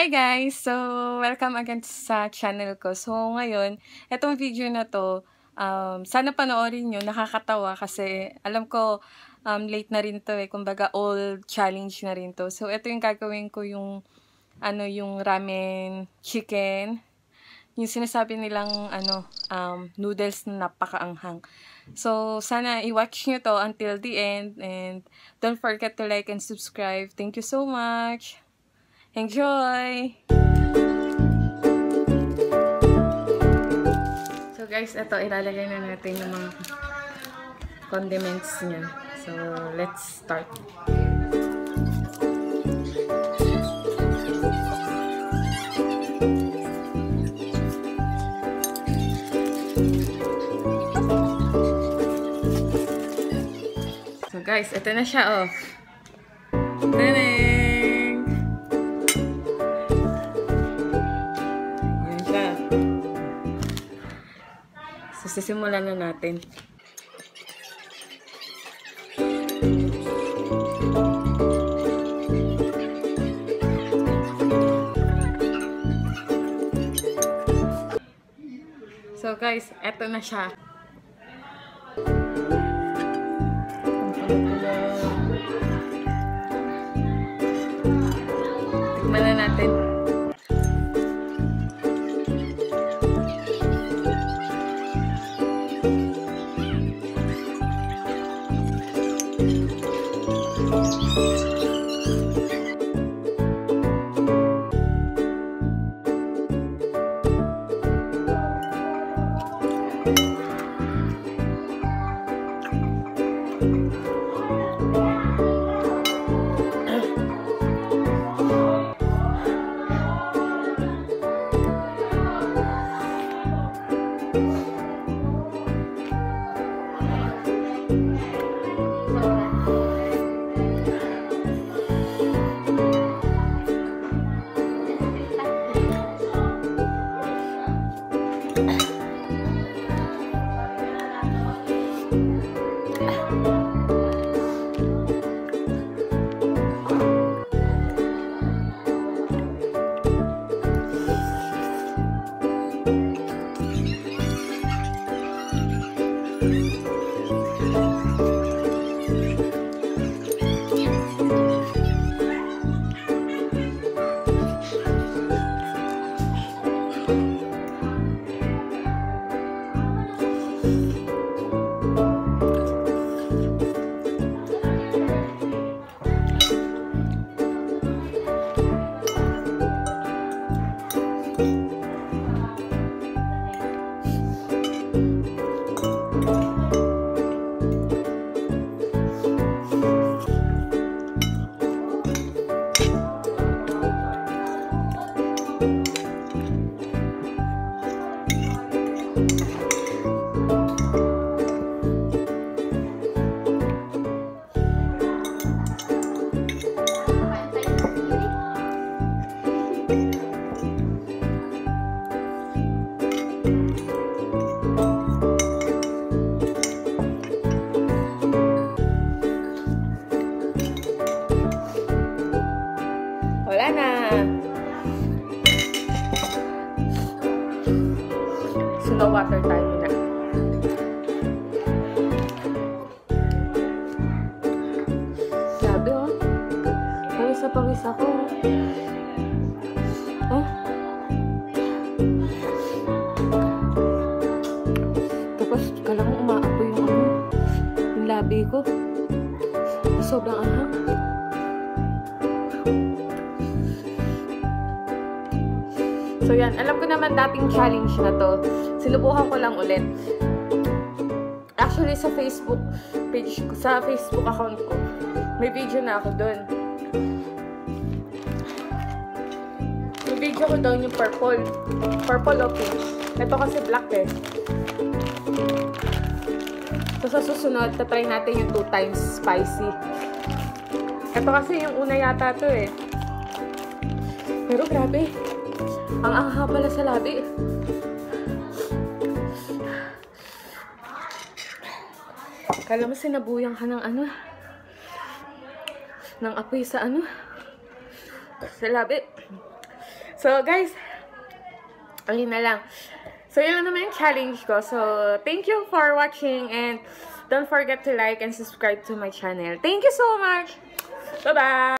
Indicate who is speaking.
Speaker 1: Hi guys! So, welcome again sa channel ko. So, ngayon, itong video na to, um, sana panoorin nyo, nakakatawa kasi alam ko um, late na rin to eh, kumbaga old challenge na rin to. So, ito yung gagawin ko yung ano, yung ramen chicken, yung sinasabi nilang ano, um, noodles na napakaanghang. So, sana i-watch nyo to until the end and don't forget to like and subscribe. Thank you so much! Enjoy! So guys, ito ilalagay na natin yung mga condiments niya. So, let's start. So guys, ito na siya oh. Taring! So, sisimulan na natin. So guys, eto na siya. Tikman na natin. Na. Slow water tayo na. Grabe oh. Pawis na pawis ako. Oh. Tapos, kala mo umaapoy yung ano, yung labi ko. Sobrang anghang. So yan, alam ko naman dating challenge na to. Sinubukan ko lang ulit. Actually, sa Facebook page ko, sa Facebook account ko, may video na ako doon. Yung video ko doon yung purple. Purple o pink. Ito kasi black eh. So sa susunod, tatry natin yung 2 times spicy. Ito kasi yung una yata to eh. Pero grabe. Ang angha pala sa labi. Kala mo sinabuyang ka ng ano? Ng apoy sa ano? Sa labi. So, guys, ayun na lang. So, yun naman yung challenge ko. So, thank you for watching and don't forget to like and subscribe to my channel. Thank you so much! Bye-bye!